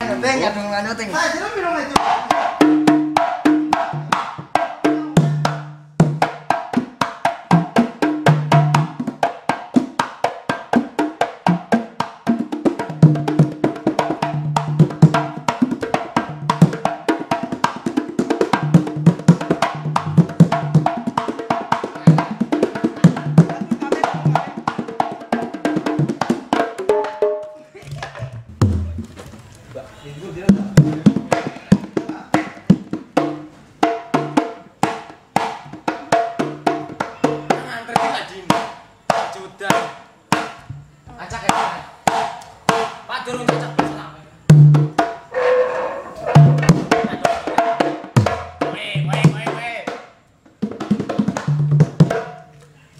Venga, venga, venga, no tengo. Ah, te lo miro, me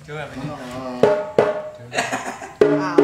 Coba ini. Ah.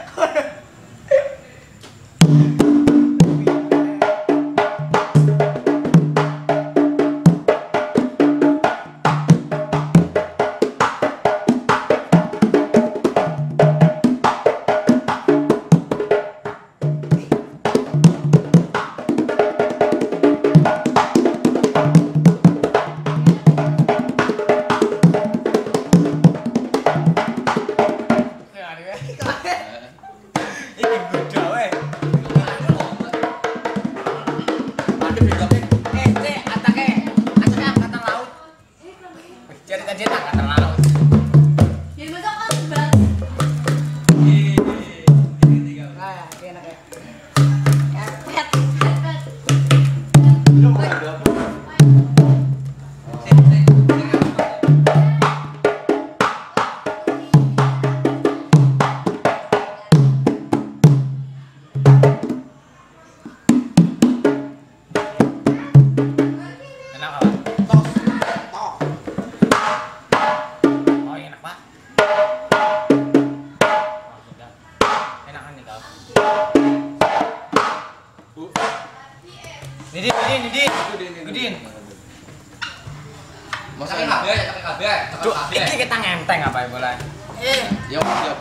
Iki kudu Nidin, Nidin, Nidin. Gedin. Masa ini kabeh, ya, kabeh, kabeh. Duh, iki ketang enteng apa bola. Eh, ya wis ya,